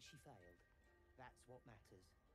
She failed. That's what matters.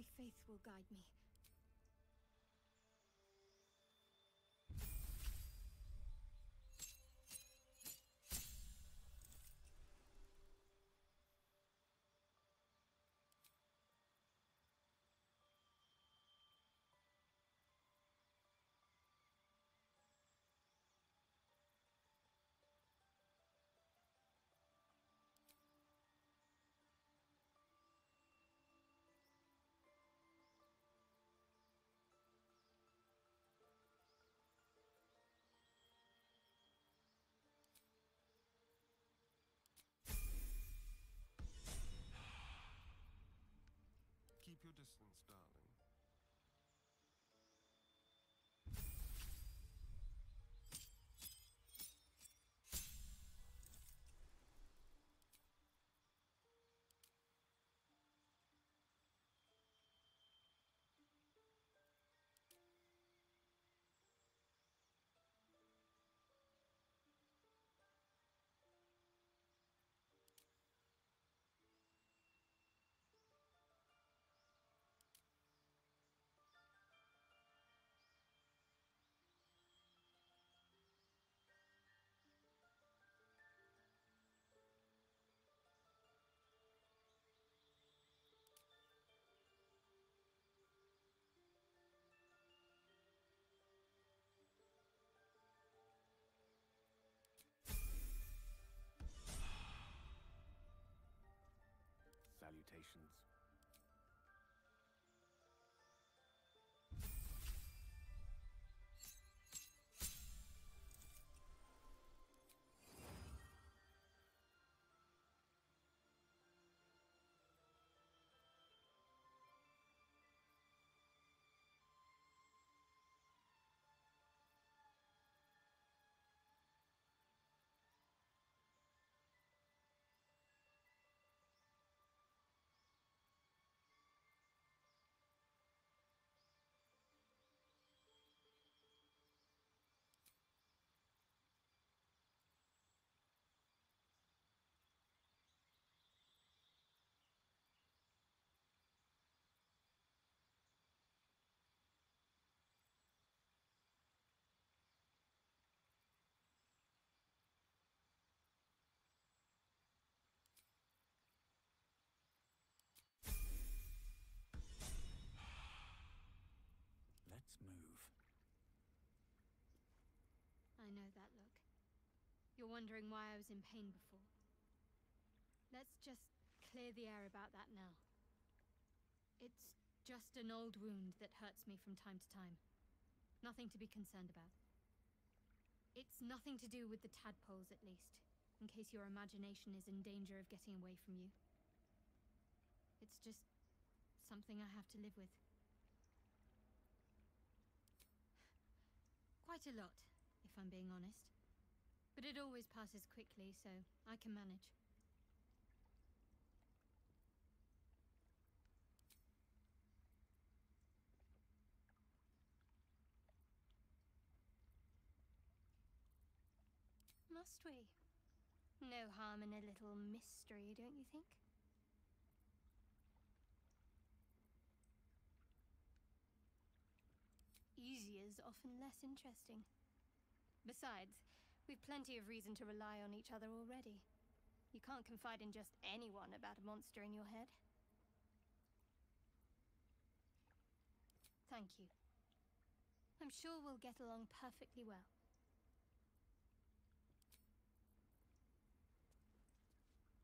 My faith will guide me. Your distance, darling. Salutations. Let's move. I know that look. You're wondering why I was in pain before. Let's just clear the air about that now. It's just an old wound that hurts me from time to time. Nothing to be concerned about. It's nothing to do with the tadpoles, at least, in case your imagination is in danger of getting away from you. It's just something I have to live with. Quite a lot, if I'm being honest. But it always passes quickly, so I can manage. Must we? No harm in a little mystery, don't you think? Is often less interesting. Besides, we've plenty of reason to rely on each other already. You can't confide in just anyone about a monster in your head. Thank you. I'm sure we'll get along perfectly well.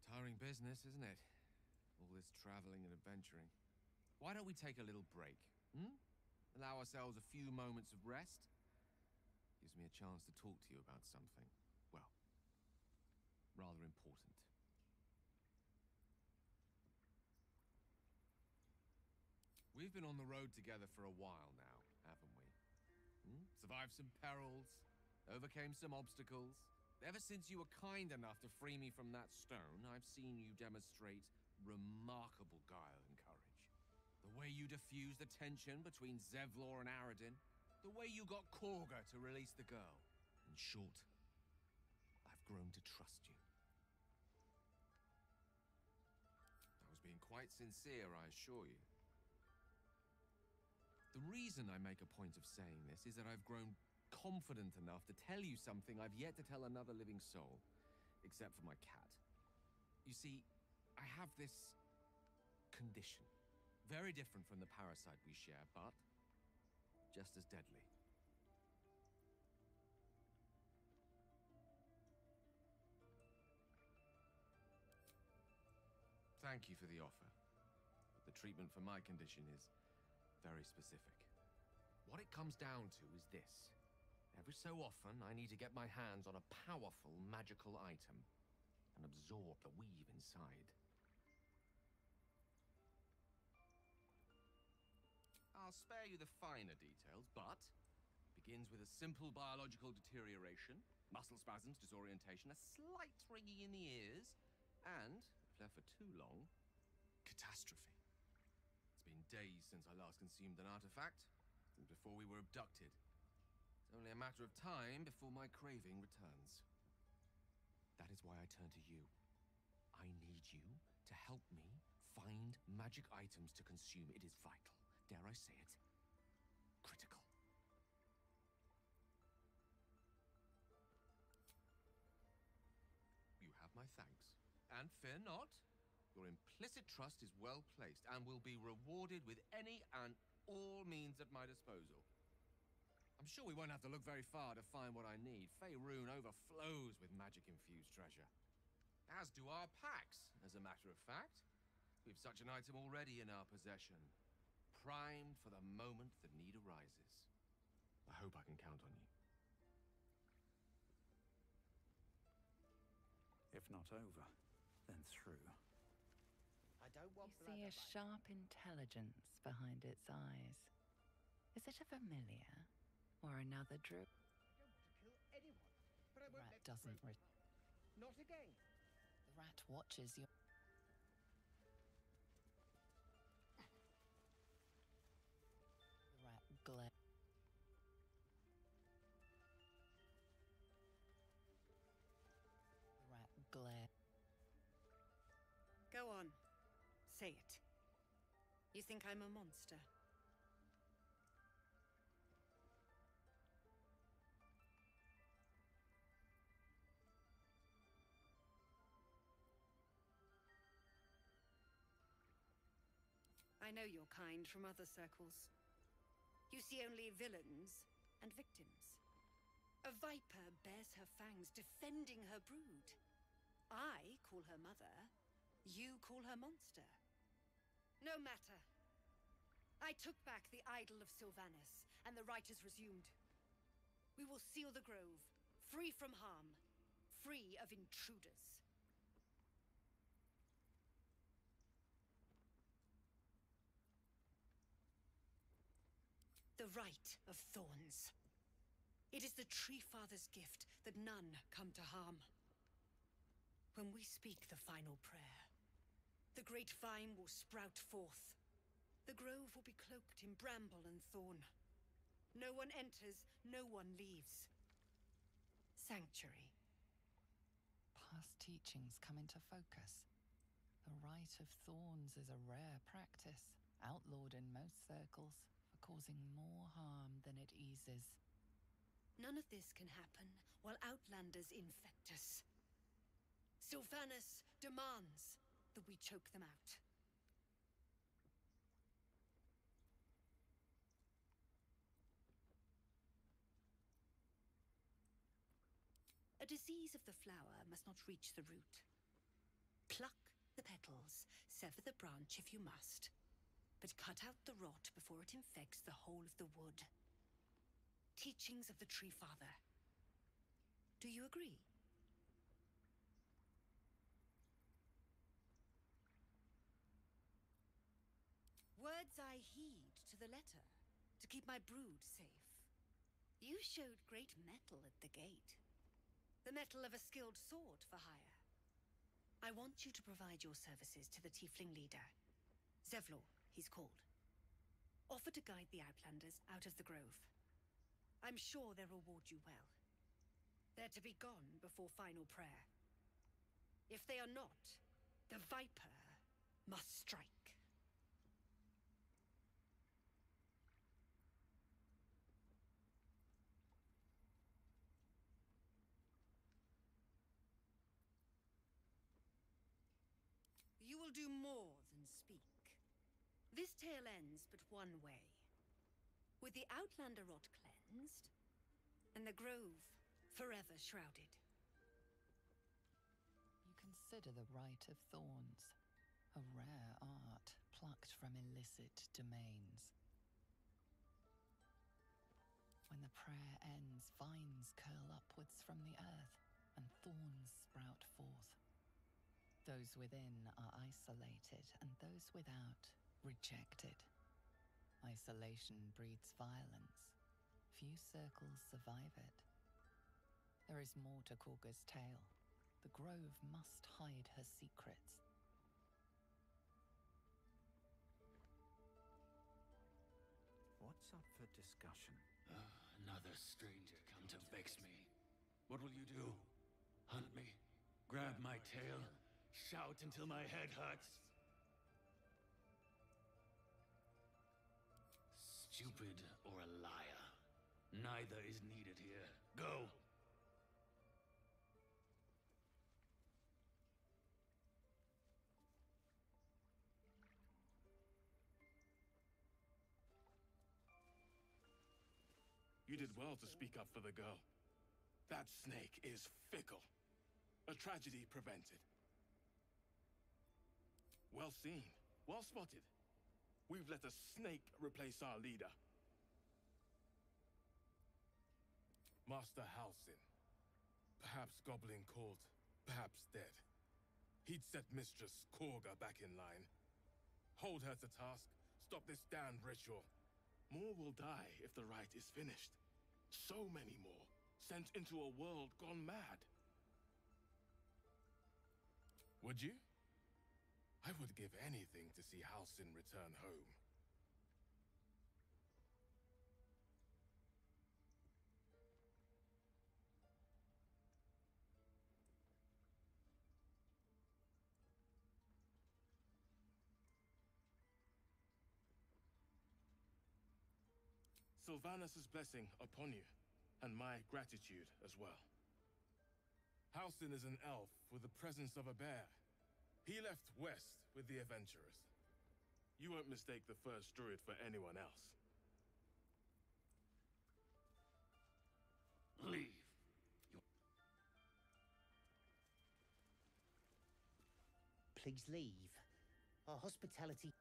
Tiring business, isn't it? All this traveling and adventuring. Why don't we take a little break? Hmm? Allow ourselves a few moments of rest? Gives me a chance to talk to you about something, well, rather important. We've been on the road together for a while now, haven't we? Hmm? Survived some perils, overcame some obstacles. Ever since you were kind enough to free me from that stone, I've seen you demonstrate remarkable guile way you diffused the tension between Zevlor and Aradin, the way you got Kagha to release the girl. In short, I've grown to trust you. I was being quite sincere, I assure you. The reason I make a point of saying this is that I've grown confident enough to tell you something I've yet to tell another living soul, except for my cat. You see, I have this condition. Very different from the parasite we share, but just as deadly. Thank you for the offer. But the treatment for my condition is very specific. What it comes down to is this. Every so often, I need to get my hands on a powerful magical item and absorb the weave inside. I'll spare you the finer details, but begins with a simple biological deterioration, muscle spasms, disorientation, a slight ringing in the ears, and, if left for too long, catastrophe. It's been days since I last consumed an artifact, and before we were abducted. It's only a matter of time before my craving returns. That is why I turn to you. I need you to help me find magic items to consume. It is vital. Dare I say it? Critical. You have my thanks. And fear not. Your implicit trust is well placed and will be rewarded with any and all means at my disposal. I'm sure we won't have to look very far to find what I need. Faerun overflows with magic-infused treasure. As do our packs, as a matter of fact. We've such an item already in our possession. Primed for the moment the need arises. I hope I can count on you. If not over, then through. I don't You want see a on sharp intelligence behind its eyes. Is it a familiar or another druid? I don't want to kill anyone, but I won't Rat let doesn't re- Not again. The rat watches your. Glare. The rat glare. Go on. Say it. You think I'm a monster? I know your kind from other circles. You see only villains and victims. A viper bears her fangs, defending her brood. I call her mother. You call her monster. No matter. I took back the idol of Sylvanus, and the rite is resumed. We will seal the grove, free from harm, free of intruders. Rite of thorns. It is the Tree Father's gift that none come to harm. When we speak the final prayer, the great vine will sprout forth. The grove will be cloaked in bramble and thorn. No one enters, no one leaves. Sanctuary. Past teachings come into focus. The rite of thorns is a rare practice, outlawed in most circles causing more harm than it eases. None of this can happen while Outlanders infect us. Sylvanus demands that we choke them out. A disease of the flower must not reach the root. Pluck the petals, sever the branch if you must, but cut out the rot before it infects the whole of the wood. Teachings of the Tree Father. Do you agree? Words I heed to the letter, to keep my brood safe. You showed great mettle at the gate. The mettle of a skilled sword for hire. I want you to provide your services to the Tiefling leader. Zevlor, he's called. Offer to guide the Outlanders out of the grove. I'm sure they'll reward you well. They're to be gone before final prayer. If they are not, the Viper must strike. You will do more. This tale ends but one way. With the Outlander rot cleansed, and the grove forever shrouded. You consider the Rite of Thorns, a rare art plucked from illicit domains. When the prayer ends, vines curl upwards from the earth, and thorns sprout forth. Those within are isolated, and those without rejected. Isolation breeds violence. Few circles survive it. There is more to Kagha's tale. The Grove must hide her secrets. What's up for discussion? Ah, Another stranger come to vex me. What will you do? Hunt me? Grab my tail? Shout until my head hurts? Stupid or a liar? Neither is needed here. Go! You did well to speak up for the girl. That snake is fickle. A tragedy prevented. Well seen. Well spotted. We've let a snake replace our leader. Master Halsin. Perhaps Goblin called, perhaps dead. He'd set Mistress Kagha back in line. Hold her to task, stop this damned ritual. More will die if the rite is finished. So many more, sent into a world gone mad. Would you? I would give anything to see Halsin return home. Sylvanus' blessing upon you, and my gratitude as well. Halsin is an elf with the presence of a bear. He left west with the adventurers. You won't mistake the first druid for anyone else. Leave. Please leave. Our hospitality.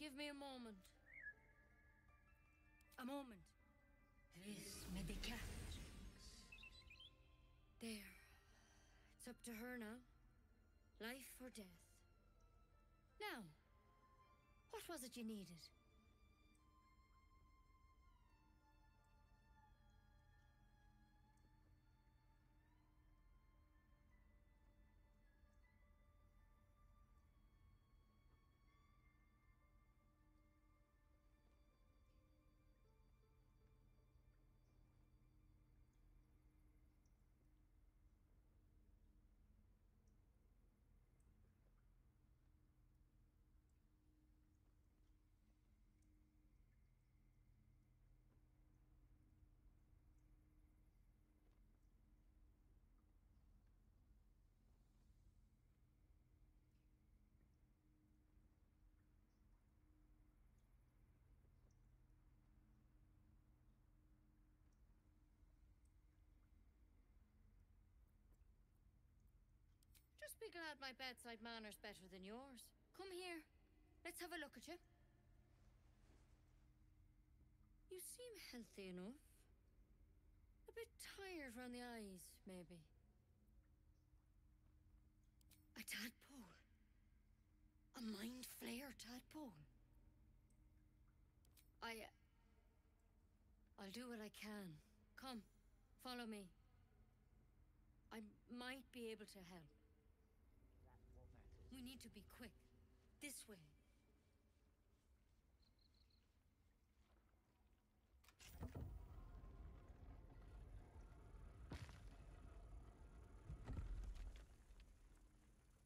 Give me a moment. A moment. This may be cat. There. It's up to her now. Life or death. Now, what was it you needed? Be glad my bedside manner's better than yours. Come here. Let's have a look at you. You seem healthy enough. A bit tired round the eyes, maybe. A tadpole. A mind flayer tadpole. I. uh, I'll do what I can. Come, follow me. I might be able to help. We need to be quick. This way.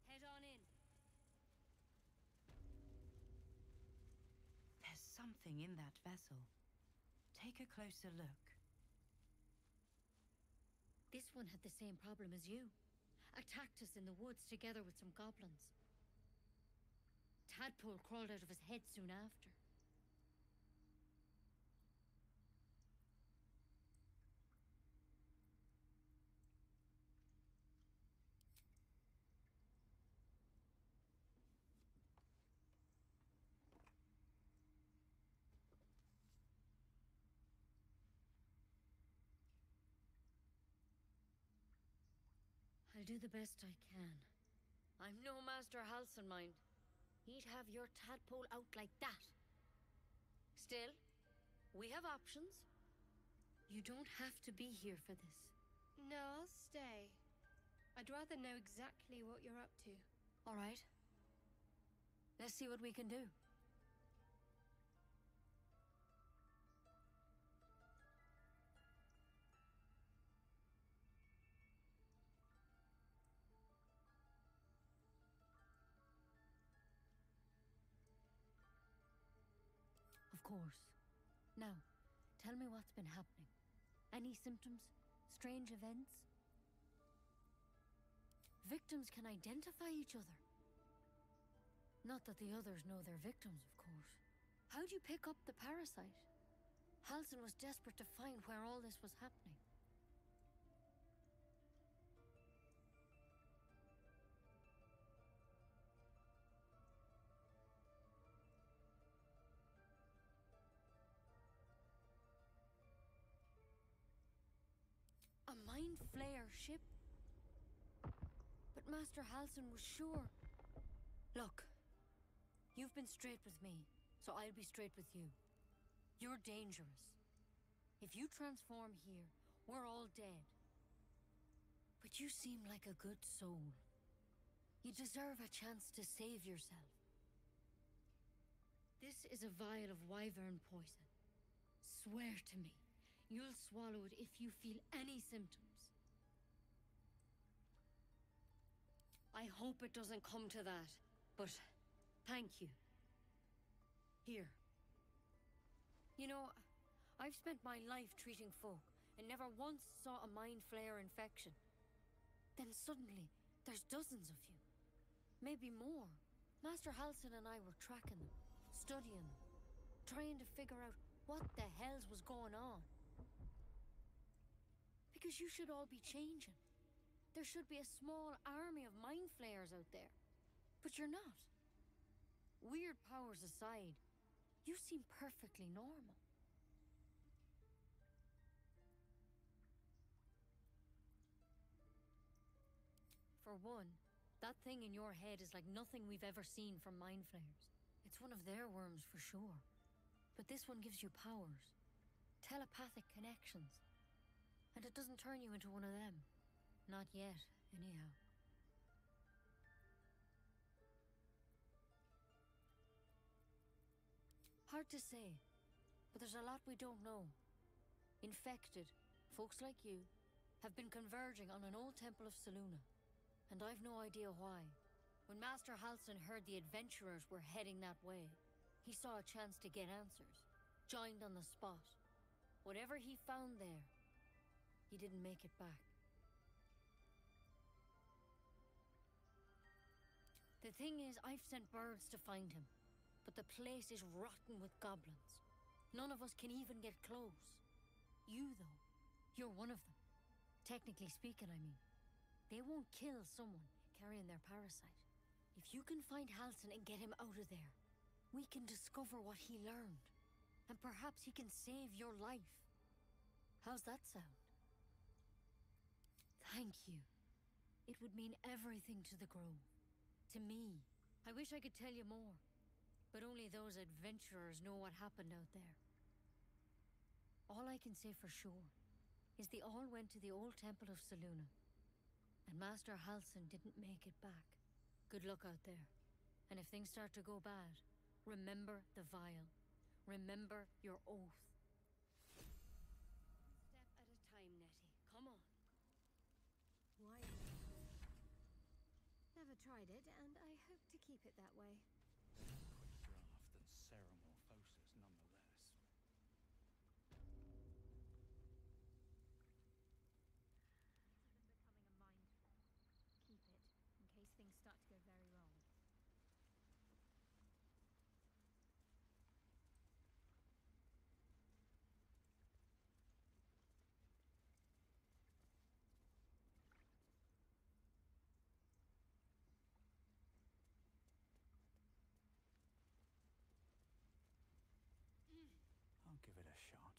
Head on in. There's something in that vessel. Take a closer look. This one had the same problem as you. Attacked us in the woods together with some goblins. Tadpole crawled out of his head soon after. I'll do the best I can. I'm no Master Halsin, mind. He'd have your tadpole out like that. Still, we have options. You don't have to be here for this. No, I'll stay. I'd rather know exactly what you're up to. All right. Let's see what we can do. Now, tell me what's been happening. Any symptoms? Strange events? Victims can identify each other. Not that the others know they're victims, of course. How'd you pick up the parasite? Halsin was desperate to find where all this was happening. A mind flayer ship? But Master Halsin was sure. Look, you've been straight with me, so I'll be straight with you. You're dangerous. If you transform here, we're all dead. But you seem like a good soul. You deserve a chance to save yourself. This is a vial of wyvern poison. Swear to me, you'll swallow it if you feel any symptoms. I hope it doesn't come to that, but thank you. Here. You know, I've spent my life treating folk and never once saw a mind flayer infection. Then suddenly, there's dozens of you. Maybe more. Master Halsin and I were tracking them, studying them, trying to figure out what the hells was going on. Because you should all be changing. There should be a small army of mind flayers out there. But you're not. Weird powers aside, you seem perfectly normal. For one, that thing in your head is like nothing we've ever seen from mind flayers. It's one of their worms for sure. But this one gives you powers. Telepathic connections. And it doesn't turn you into one of them. Not yet, anyhow. Hard to say, but there's a lot we don't know. Infected, folks like you, have been converging on an old temple of Selûne, and I've no idea why. When Master Halsin heard the adventurers were heading that way, he saw a chance to get answers, joined on the spot. Whatever he found there, he didn't make it back. The thing is, I've sent birds to find him, but the place is rotten with goblins. None of us can even get close. You, though, you're one of them. Technically speaking, I mean. They won't kill someone carrying their parasite. If you can find Halsin and get him out of there, we can discover what he learned. And perhaps he can save your life. How's that sound? Thank you. It would mean everything to the Grove. To me. I wish I could tell you more. But only those adventurers know what happened out there. All I can say for sure is they all went to the old temple of Selûne. And Master Halsin didn't make it back. Good luck out there. And if things start to go bad, remember the vial. Remember your oath. Step at a time, Nettie. Come on. Why? Never tried it, and I hope to keep it that way. Quick draft and ceremorphosis nonetheless. Isn't becoming a mind trick. Keep it, in case things start to go very wrong. I'll give it a shot.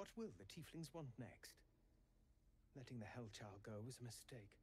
What will the tieflings want next? Letting the Hellchild go was a mistake.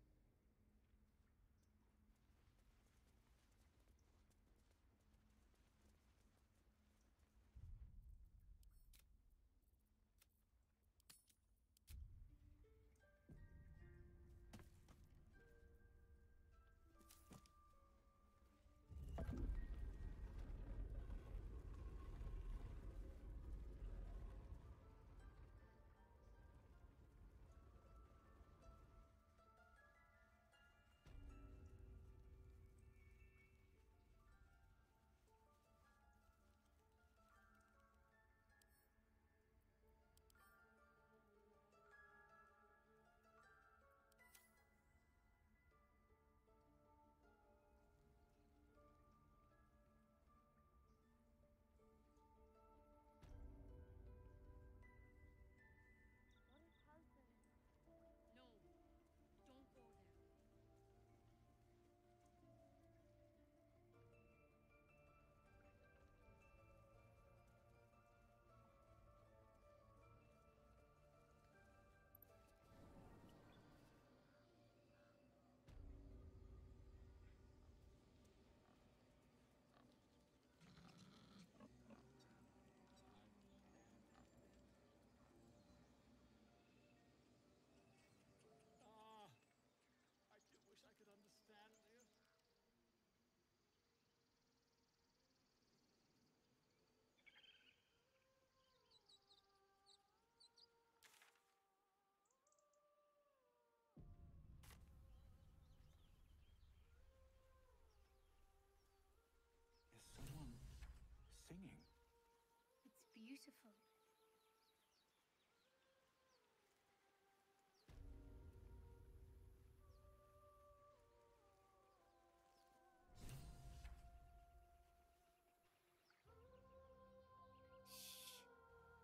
Beautiful.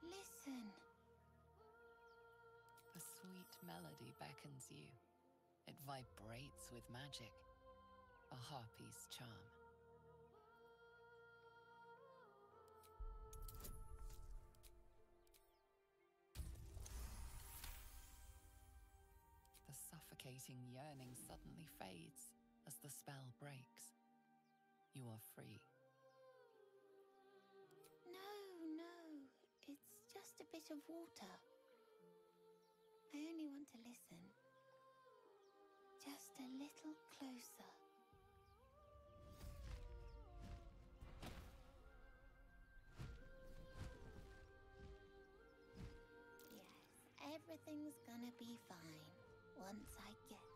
Listen. A sweet melody beckons you. It vibrates with magic. A harpy's charm. suffocating yearning suddenly fades as the spell breaks. You are free. No, no, it's just a bit of water. I only want to listen. Just a little closer. Yes, everything's gonna be fine. Once I get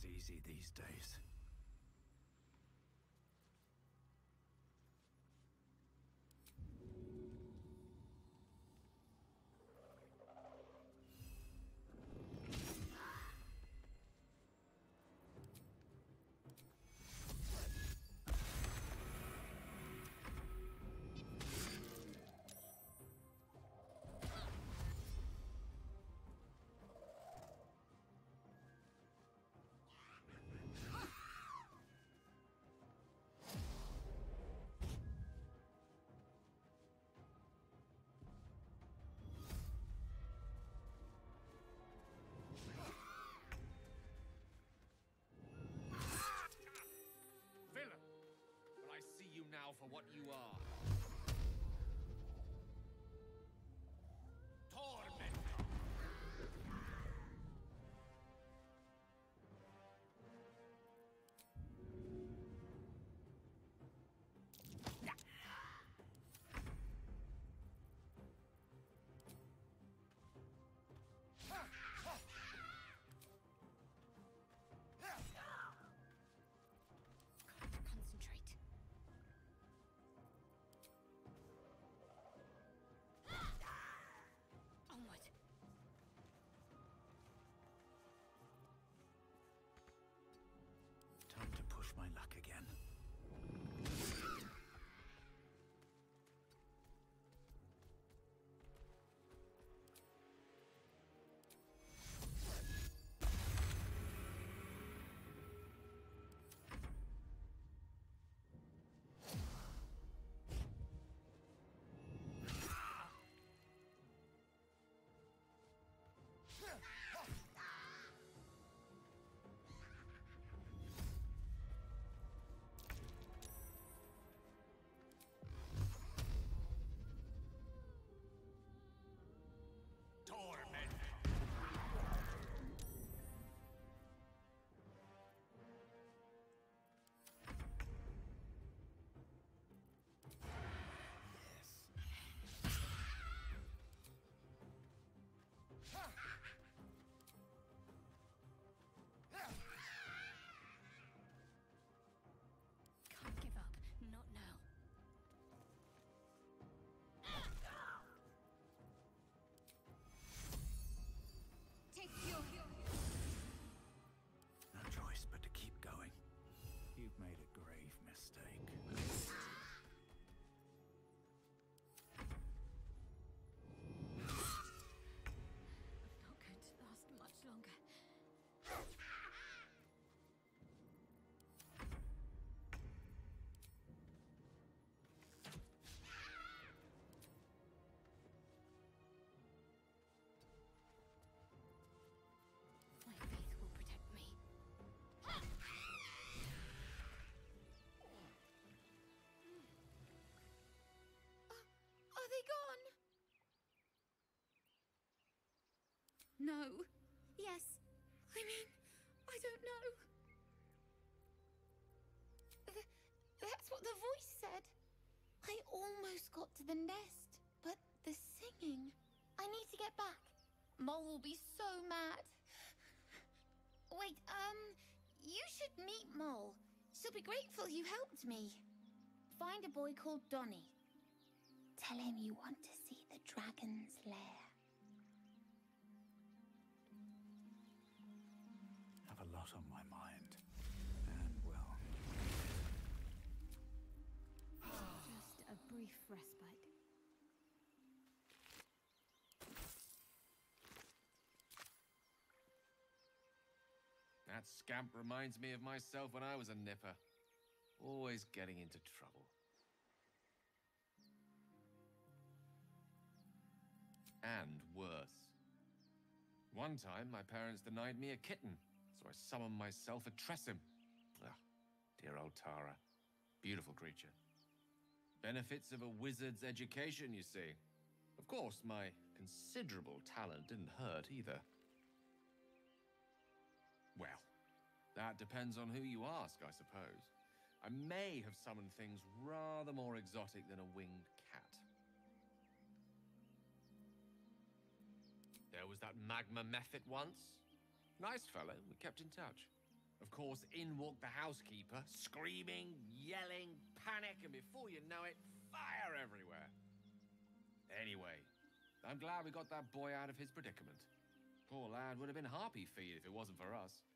comes easy these days. what you are. again. Gone? No. Yes. I mean, I don't know. Th- that's what the voice said. I almost got to the nest, but the singing. I need to get back. Mol will be so mad. Wait, um, you should meet Mol. She'll be grateful you helped me. Find a boy called Donny. Tell him you want to see the dragon's lair. Have a lot on my mind. And well. Just a brief respite. That scamp reminds me of myself when I was a nipper. Always getting into trouble. And worse. One time, my parents denied me a kitten, so I summoned myself a Tressym. Ah, dear old Tara. Beautiful creature. Benefits of a wizard's education, you see. Of course, my considerable talent didn't hurt either. Well, that depends on who you ask, I suppose. I may have summoned things rather more exotic than a winged was that magma mephit once. Nice fellow, we kept in touch. Of course, in walked the housekeeper, screaming, yelling, panic, and before you know it, fire everywhere. Anyway, I'm glad we got that boy out of his predicament. Poor lad would have been harpy feed if it wasn't for us.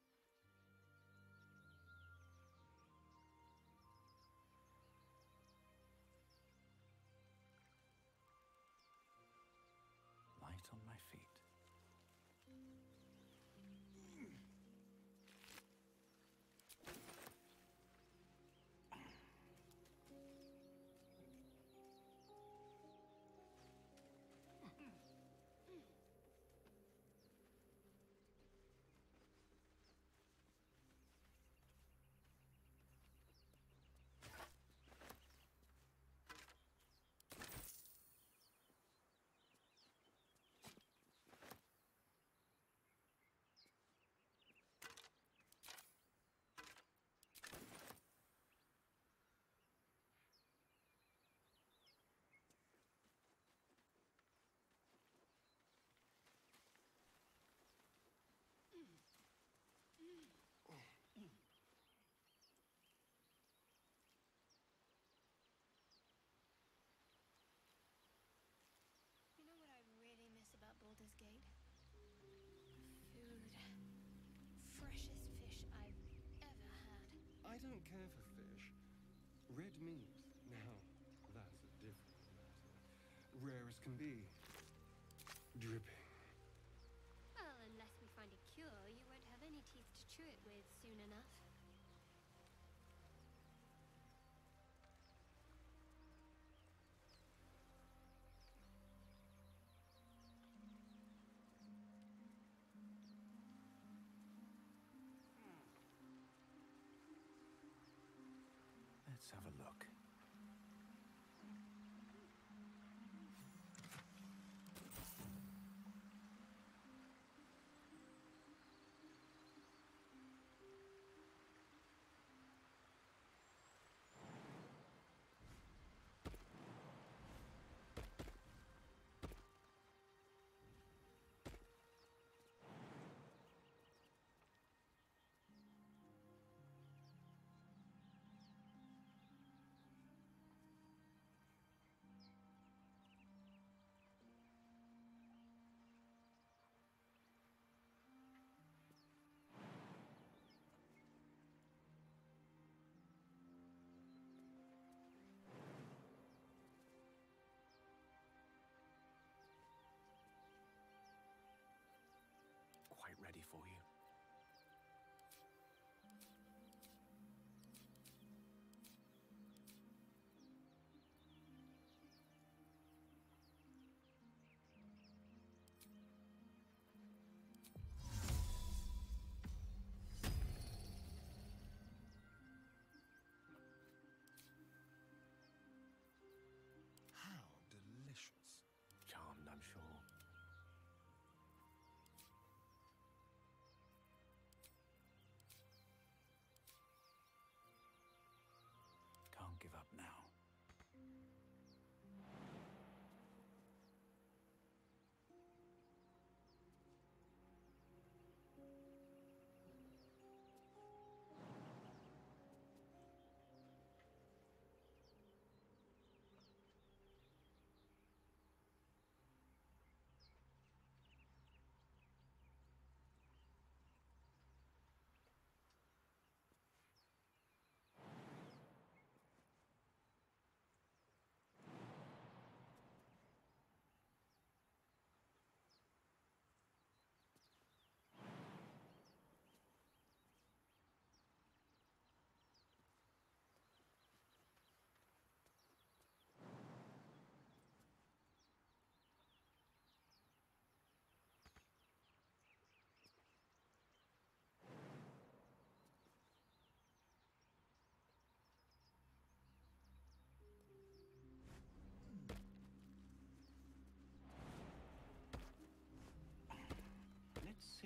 Care for fish. Red meat, now, that's a different matter. Rare as can be. Dripping. Well, unless we find a cure, you won't have any teeth to chew it with soon enough. Have a look.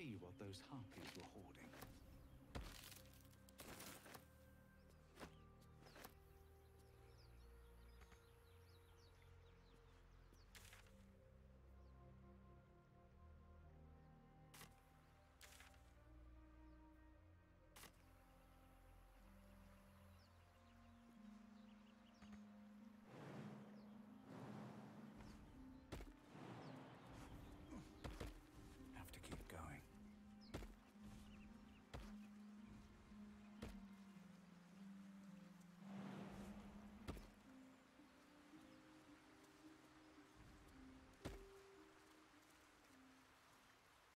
see what those harpies were hoarding.